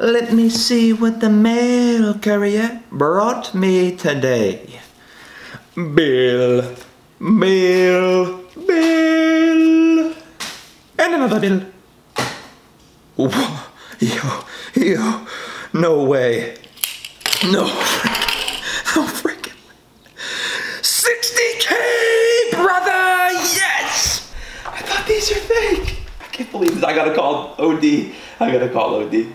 Let me see what the mail carrier brought me today. Bill, bill, bill, and another bill. Yo, yo, no way. No, no freaking 60k, brother, yes! I thought these are fake. I can't believe this. I gotta call OD. I gotta call OD.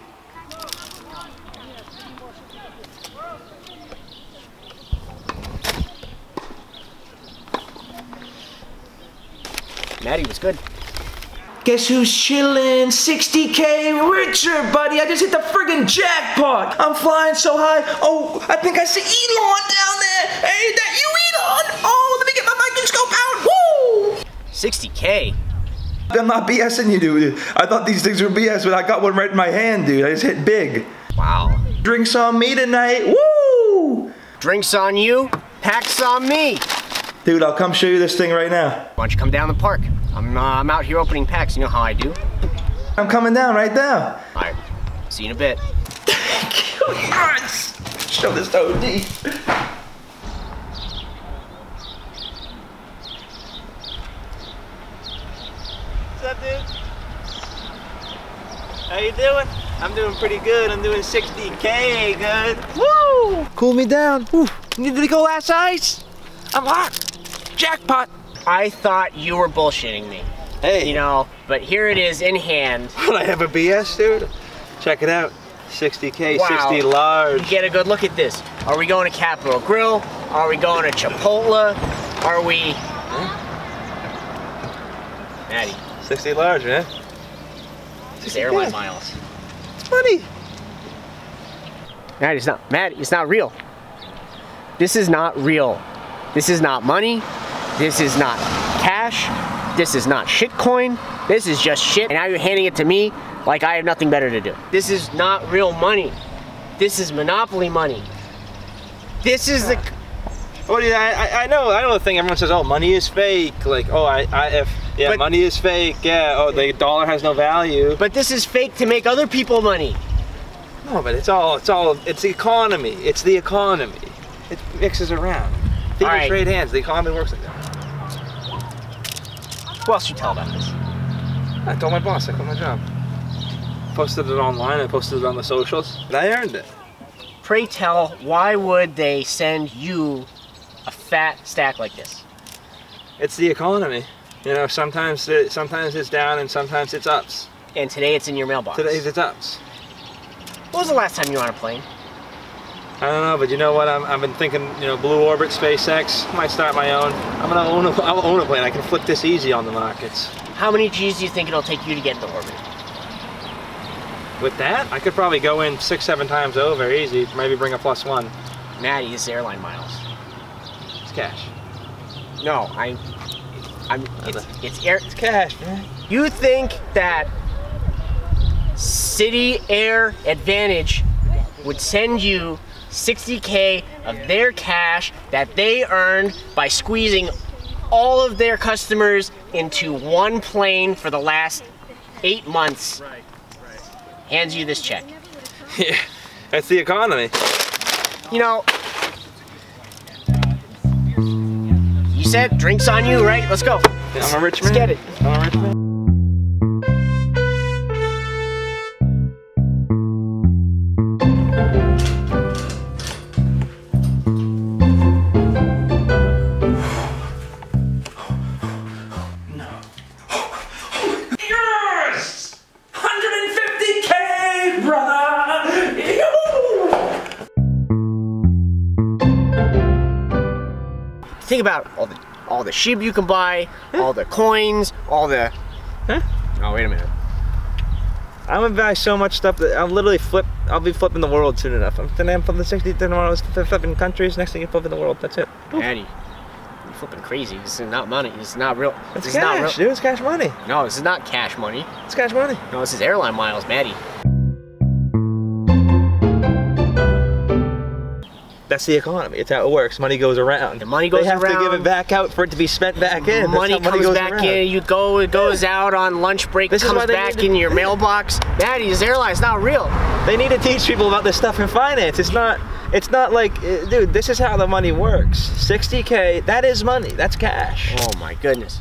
Matty was good. Guess who's chillin'? 60k richer, buddy. I just hit the friggin' jackpot. I'm flying so high. Oh, I think I see Elon down there. Hey, that you, Elon? Oh, let me get my microscope out. Woo! 60K. I'm not BSing you, dude. I thought these things were BS, but I got one right in my hand, dude. I just hit big. Wow. Drinks on me tonight. Woo! Drinks on you, packs on me. Dude, I'll come show you this thing right now. Why don't you come down the park? I'm, uh, I'm out here opening packs. You know how I do. I'm coming down right now. All right. See you in a bit. yes! Show this to OD. What's up, dude? How you doing? I'm doing pretty good. I'm doing 60k good. Woo! Cool me down. Woo. Need to go last ice. I'm hot. Jackpot. I thought you were bullshitting me. Hey, You know, but here it is in hand. Will I have a BS, dude? Check it out. 60k, Wow. 60 large. Get a good look at this. Are we going to Capital Grille? Are we going to Chipotle? Are we... Matty, 60 large, man. it's airline miles. It's money. Matty, it's not, Matty, it's not real. This is not real. This is not money. This is not cash. This is not shitcoin. This is just shit. And now you're handing it to me like I have nothing better to do. This is not real money. This is monopoly money. This is the. What do you? I, I- I know. I know the thing. Everyone says, "Oh, money is fake." Like, oh, I, I if yeah, But- money is fake. Yeah. Oh, the dollar has no value. But this is fake to make other people money. No, but it's all. It's all. It's the economy. It's the economy. It mixes around. Fingers right. trade hands. The economy works like that. Who else you tell about this? I told my boss. I quit my job. Posted it online. I posted it on the socials. And I earned it. Pray tell, why would they send you a fat stack like this? It's the economy. You know, sometimes it, sometimes it's down and sometimes it's ups. And today it's in your mailbox. Today it's ups. When was the last time you were on a plane? I don't know, but you know what? I'm, I've been thinking, you know, Blue Orbit, SpaceX. I might start my own. I'm gonna own a, I'll own a plane. I can flip this easy on the markets. How many G's do you think it'll take you to get into orbit? With that, I could probably go in six, seven times over, easy. Maybe bring a plus one. Matty, this is airline miles. It's cash. No, I, I'm. It's, it's air. It's cash, man. You think that City Air Advantage would send you 60k of their cash that they earned by squeezing all of their customers into one plane for the last eight months? Hands you this check. Yeah, that's the economy. You know, you said drinks on you, right? Let's go. I'm a rich man. Let's get it. Think about all the all the sheep you can buy, all the coins, all the. Huh? Oh wait a minute. I'm gonna buy so much stuff that I'll literally flip. I'll be flipping the world soon enough. I'm then I'm flipping 60 tomorrow. I was flipping countries. Next thing you're flipping the world. That's it. Matty, you're flipping crazy. This is not money. This is not real. It's this is not cash, real. dude. It's cash money. No, this is not cash money. It's cash money. No, this is airline miles, Matty. That's the economy. It's how it works. Money goes around. The money goes around. They have to give it back out for it to be spent back in. Money comes goes back around. in. You go. It goes out on lunch break. This comes back to- in your mailbox. Matty, this airline's not real. They need to teach people about this stuff in finance. It's not. It's not like, uh, dude. This is how the money works. 60k. That is money. That's cash. Oh my goodness.